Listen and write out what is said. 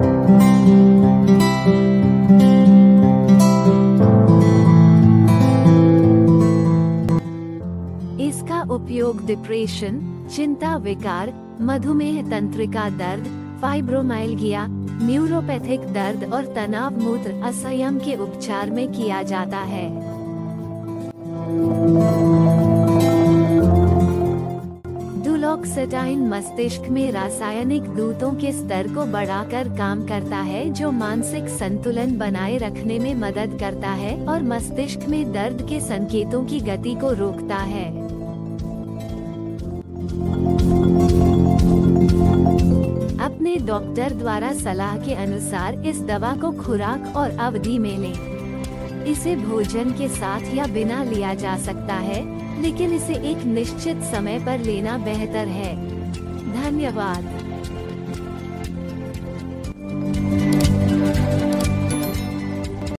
इसका उपयोग डिप्रेशन चिंता, विकार, मधुमेह तंत्रिका दर्द फाइब्रोमाइल्गिया न्यूरोपैथिक दर्द और तनाव मूत्र असंयम के उपचार में किया जाता है। डुलोक्सेटाइन मस्तिष्क में रासायनिक दूतों के स्तर को बढ़ाकर काम करता है, जो मानसिक संतुलन बनाए रखने में मदद करता है और मस्तिष्क में दर्द के संकेतों की गति को रोकता है अपने डॉक्टर द्वारा सलाह के अनुसार इस दवा को खुराक और अवधि में लें। इसे भोजन के साथ या बिना लिया जा सकता है, लेकिन इसे एक निश्चित समय पर लेना बेहतर है। धन्यवाद।